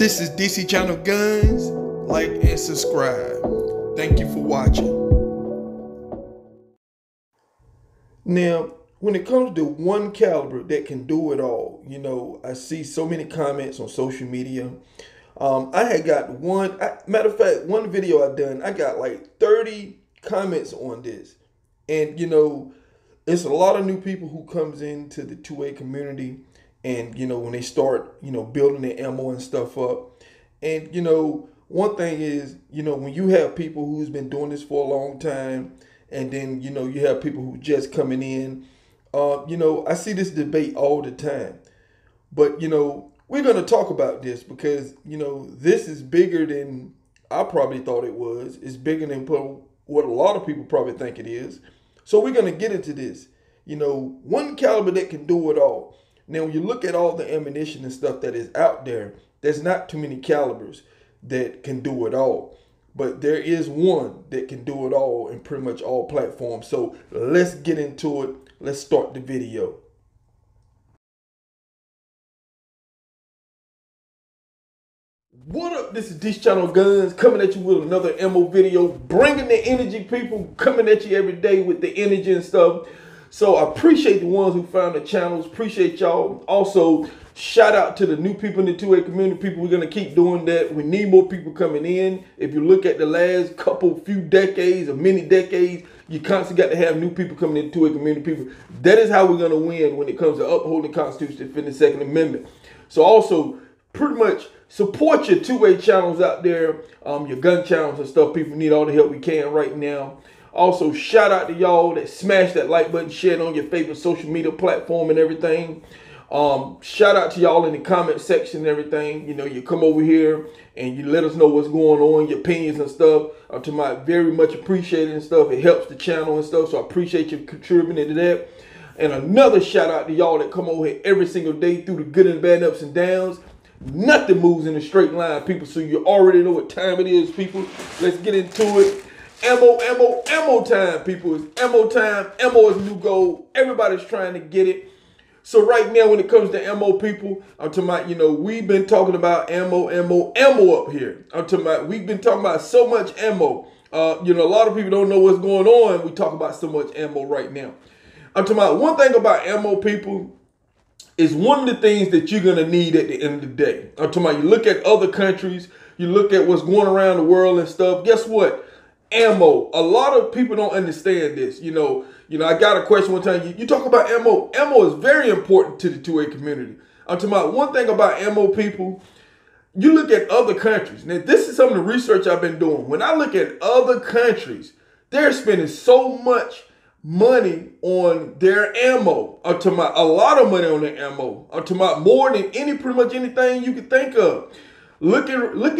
This is DC Channel Guns. Like and subscribe. Thank you for watching. Now, when it comes to one caliber that can do it all, you know, I see so many comments on social media. Um, I had got one, I, matter of fact, one video I done, I got like 30 comments on this. And, you know, it's a lot of new people who comes into the 2A community and, you know, when they start, you know, building their ammo and stuff up. And, you know, one thing is, you know, when you have people who's been doing this for a long time, and then, you know, you have people who just coming in, uh, you know, I see this debate all the time. But, you know, we're going to talk about this because, you know, this is bigger than I probably thought it was. It's bigger than what a lot of people probably think it is. So we're going to get into this. You know, one caliber that can do it all. Now, when you look at all the ammunition and stuff that is out there, there's not too many calibers that can do it all. But there is one that can do it all in pretty much all platforms. So let's get into it. Let's start the video. What up? This is DC Channel Guns coming at you with another ammo video, bringing the energy, people coming at you every day with the energy and stuff. So I appreciate the ones who found the channels. Appreciate y'all. Also, shout out to the new people in the 2A community. People, we're going to keep doing that. We need more people coming in. If you look at the last couple, few decades or many decades, you constantly got to have new people coming into 2A community people. That is how we're going to win when it comes to upholding the Constitution, defending the Second Amendment. So also, pretty much support your 2A channels out there, um, your gun channels and stuff. People need all the help we can right now. Also, shout out to y'all that smash that like button, share it on your favorite social media platform and everything. Um, shout out to y'all in the comment section and everything. You know, you come over here and you let us know what's going on, your opinions and stuff. Uh, to my very much appreciated and stuff. It helps the channel and stuff. So I appreciate you contributing to that. And another shout out to y'all that come over here every single day through the good and bad ups and downs. Nothing moves in a straight line, people. So you already know what time it is, people. Let's get into it. Ammo, ammo, ammo time, people. It's ammo time. Ammo is new gold. Everybody's trying to get it. So right now, when it comes to ammo, people, I'm talking about, you know, we've been talking about ammo, ammo, ammo up here. I'm talking we've been talking about so much ammo. Uh, you know, a lot of people don't know what's going on. We talk about so much ammo right now. I'm talking one thing about ammo, people, is one of the things that you're gonna need at the end of the day. I'm talking you look at other countries, you look at what's going around the world and stuff. Guess what? Ammo. A lot of people don't understand this. You know, you know, I got a question one time. You, you talk about ammo. Ammo is very important to the 2A community. I'm talking about one thing about ammo people. You look at other countries. Now, this is some of the research I've been doing. When I look at other countries, they're spending so much money on their ammo. I'm talking about a lot of money on their ammo. I'm talking about more than any pretty much anything you could think of. Look at look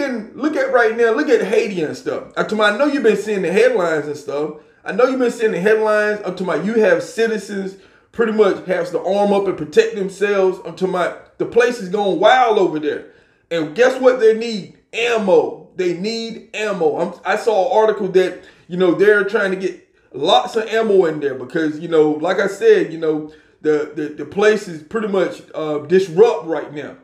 at right now. Look at Haiti and stuff. Uh, I, I know you've been seeing the headlines and stuff. I know you've been seeing the headlines. Up to my, you have citizens pretty much have to arm up and protect themselves. Up to my, the place is going wild over there. And guess what? They need ammo. They need ammo. I'm, I saw an article that you know they're trying to get lots of ammo in there because you know, like I said, you know, the the, the place is pretty much uh, disrupt right now.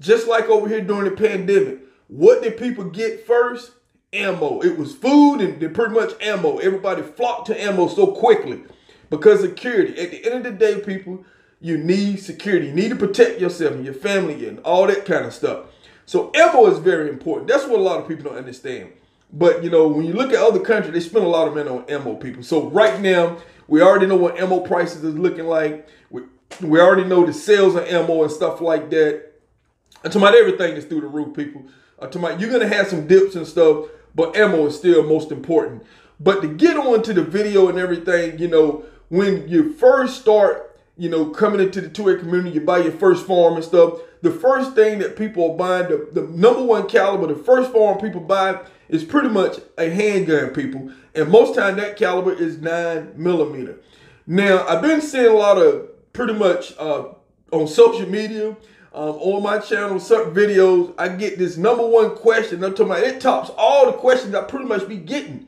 Just like over here during the pandemic, what did people get first? Ammo. It was food and pretty much ammo. Everybody flocked to ammo so quickly because security. At the end of the day, people, you need security. You need to protect yourself and your family and all that kind of stuff. So ammo is very important. That's what a lot of people don't understand. But you know, when you look at other countries, they spend a lot of money on ammo, people. So right now, we already know what ammo prices is looking like. We, we already know the sales of ammo and stuff like that. I'm talking about everything is through the roof, people. I'm talking about you're gonna have some dips and stuff, but ammo is still most important. But to get on to the video and everything, you know, when you first start, you know, coming into the 2A community, you buy your first firearm and stuff. The first thing that people are buying, the, the number one caliber, the first firearm people buy is pretty much a handgun, people. And most time that caliber is nine millimeter. Now, I've been seeing a lot of pretty much uh, on social media, um, on my channel, certain videos, I get this number one question. I'm talking about it tops all the questions I pretty much be getting.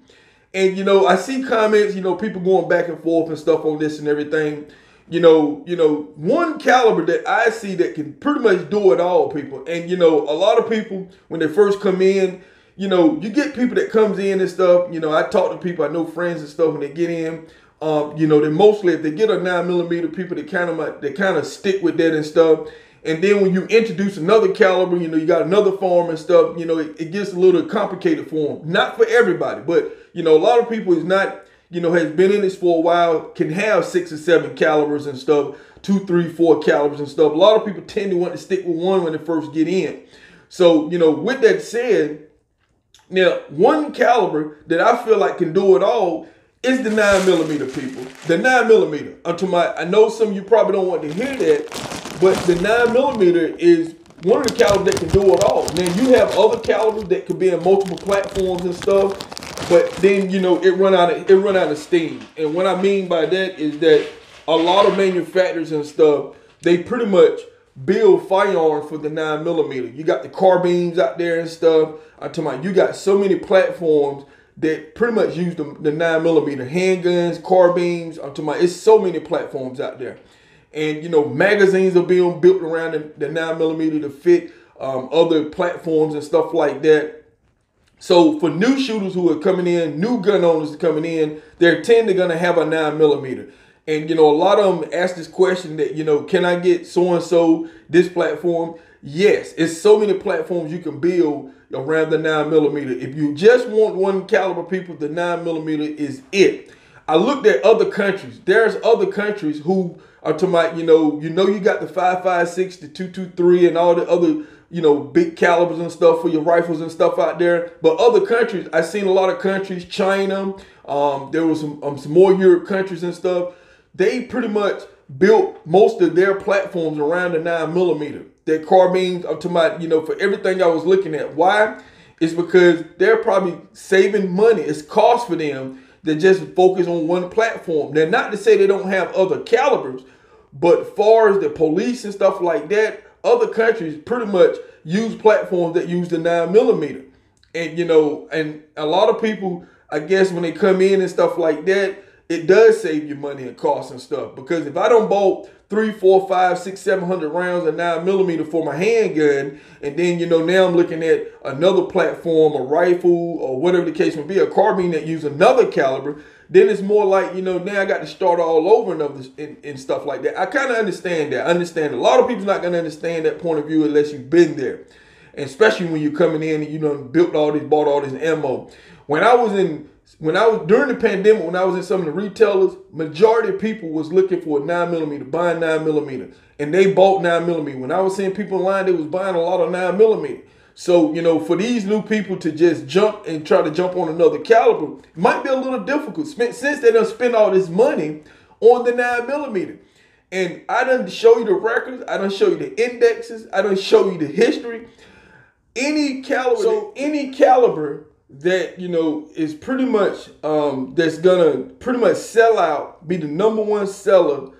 And you know, I see comments, you know, people going back and forth and stuff on this and everything. you know, you know, one caliber that I see that can pretty much do it all, people. And you know, a lot of people when they first come in, you know, you get people that comes in and stuff. You know, I talk to people, I know friends and stuff when they get in. Um, you know, they mostly if they get a nine millimeter, people they kind of they kind of stick with that and stuff. And then when you introduce another caliber, you know, you got another form and stuff, you know, it, it gets a little complicated for them. Not for everybody, but you know, a lot of people is not you know, has been in this for a while, can have six or seven calibers and stuff, two, three, four calibers and stuff. A lot of people tend to want to stick with one when they first get in. So, you know, with that said, now one caliber that I feel like can do it all is the nine millimeter people. The nine millimeter. Until my I know some of you probably don't want to hear that, but the nine millimeter is one of the calibers that can do it all. Now you have other calibers that could be in multiple platforms and stuff. But then you know it run out of it run out of steam. And what I mean by that is that a lot of manufacturers and stuff they pretty much build firearms for the nine millimeter. You got the carbines out there and stuff. I'm talking about you got so many platforms that pretty much use the, the nine millimeter handguns, carbines. I'm talking about it's so many platforms out there. And you know, magazines are being built around the, nine millimeter to fit um, other platforms and stuff like that. So for new shooters who are coming in, new gun owners coming in, they're tend to gonna have a nine millimeter. And you know, a lot of them ask this question that you know, can I get so and so this platform? Yes, it's so many platforms you can build around the nine millimeter. If you just want one caliber, people, the nine millimeter is it. I looked at other countries. There's other countries who are to my, you know, you know, you got the five five six, the two two three, and all the other you know, big calibers and stuff for your rifles and stuff out there. But other countries, I've seen a lot of countries, China, um, there was some, um, some more Europe countries and stuff. They pretty much built most of their platforms around the nine millimeter. Their carbines up to my, you know, for everything I was looking at. Why? It's because they're probably saving money. It's cost for them to just focus on one platform. Now, not to say they don't have other calibers, but far as the police and stuff like that, other countries pretty much use platforms that use the nine millimeter. And you know, and a lot of people, I guess, when they come in and stuff like that, it does save you money and costs and stuff. Because if I don't bought three, four, five, six, seven hundred rounds of nine millimeter for my handgun, and then you know now I'm looking at another platform, a rifle, or whatever the case may be, a carbine that use another caliber then it's more like you know now I got to start all over and, of this, and, and stuff like that. I kind of understand that. I understand a lot of people's not gonna understand that point of view unless you've been there, and especially when you're coming in and you know built all this, bought all this ammo. When I was in when I was during the pandemic, when I was in some of the retailers, majority of people was looking for a nine millimeter, buying nine millimeter, and they bought nine millimeter. When I was seeing people in line, they was buying a lot of nine millimeter. So, you know, for these new people to just jump and try to jump on another caliber might be a little difficult since they don't spend all this money on the nine millimeter. And I don't show you the records, I don't show you the indexes, I don't show you the history. Any caliber, so, any caliber that you know is pretty much um, that's gonna pretty much sell out, be the number one seller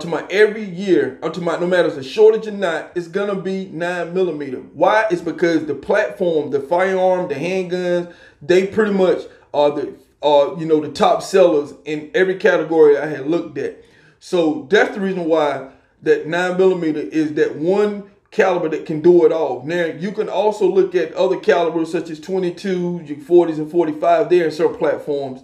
to my every year, to my no matter if it's a shortage or not, it's gonna be nine millimeter. Why? It's because the platform, the firearm, the handguns, they pretty much are the are you know the top sellers in every category I had looked at. So that's the reason why that nine millimeter is that one caliber that can do it all. Now you can also look at other calibers such as 22s, 40s, and 45 there in certain platforms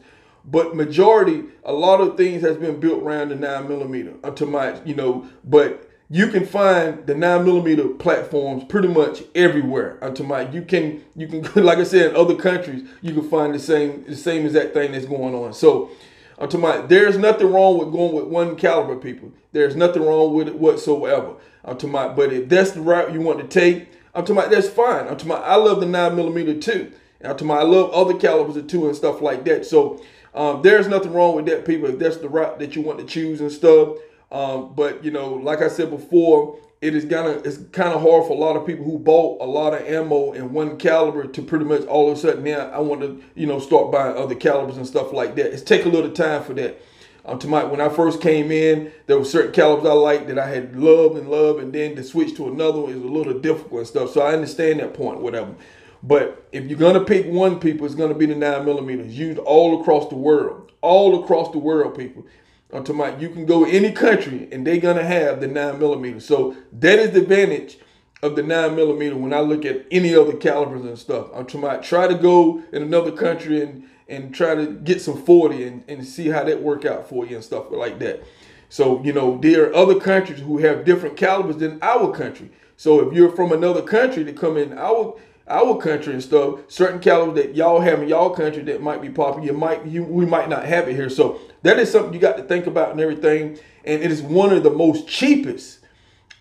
but majority, a lot of things has been built around the nine millimeter. Up to my, you know, but you can find the nine millimeter platforms pretty much everywhere. Up to my, you can, you can, like I said, in other countries, you can find the same, the same exact thing that's going on. So, up to my, there's nothing wrong with going with one caliber, people. There's nothing wrong with it whatsoever. Up to my, but if that's the route you want to take, up to my, that's fine. Up to my, I love the nine millimeter too. Up to my, I love other calibers too and stuff like that. So um, there's nothing wrong with that, people, if that's the route that you want to choose and stuff. Um, but you know, like I said before, it is kind of it's kind of hard for a lot of people who bought a lot of ammo in one caliber to pretty much all of a sudden now I want to you know start buying other calibers and stuff like that. It's take a little time for that. Um, to my when I first came in, there were certain calibers I liked that I had loved and loved, and then to switch to another one is a little difficult and stuff. So I understand that point, whatever. But if you're gonna pick one, people, it's gonna be the nine millimeters used all across the world, all across the world, people. I'm you can go any country and they're gonna have the nine millimeter. So that is the advantage of the nine millimeter when I look at any other calibers and stuff. I'm try to go in another country and and try to get some 40 and, and see how that work out for you and stuff like that. So, you know, there are other countries who have different calibers than our country. So if you're from another country to come in our our country and stuff, certain calibers that y'all have in y'all country that might be popular, you might you we might not have it here. So that is something you got to think about and everything. And it is one of the most cheapest,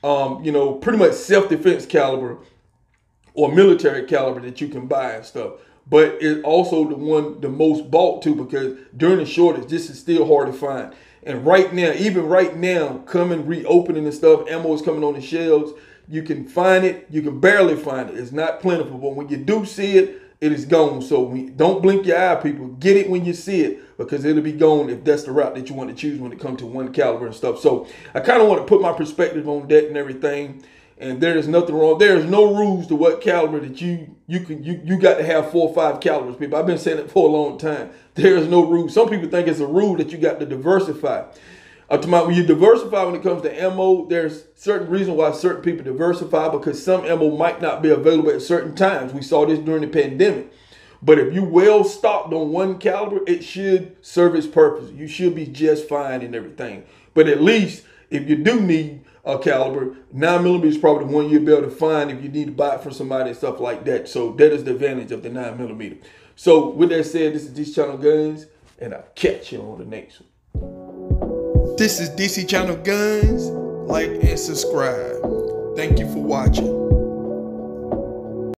um, you know, pretty much self-defense caliber or military caliber that you can buy and stuff. But it's also the one the most bought to because during the shortage, this is still hard to find. And right now, even right now, coming reopening and stuff, ammo is coming on the shelves. You can find it, you can barely find it. It's not plentiful, but when you do see it, it is gone. So we, don't blink your eye, people. Get it when you see it because it'll be gone if that's the route that you want to choose when it comes to one caliber and stuff. So I kind of want to put my perspective on that and everything. And there is nothing wrong. There is no rules to what caliber that you you can you you got to have four or five calibers, people. I've been saying it for a long time. There is no rule. Some people think it's a rule that you got to diversify. Uh, to my, when you diversify when it comes to ammo, there's certain reason why certain people diversify because some ammo might not be available at certain times. We saw this during the pandemic. But if you well stocked on one caliber, it should serve its purpose. You should be just fine and everything. But at least if you do need a caliber, nine millimeter is probably the one you'll be able to find if you need to buy it from somebody and stuff like that. So that is the advantage of the nine millimeter. So with that said, this is DC Channel Guns, and I'll catch you on the next one. This is DC Channel Guns. Like and subscribe. Thank you for watching.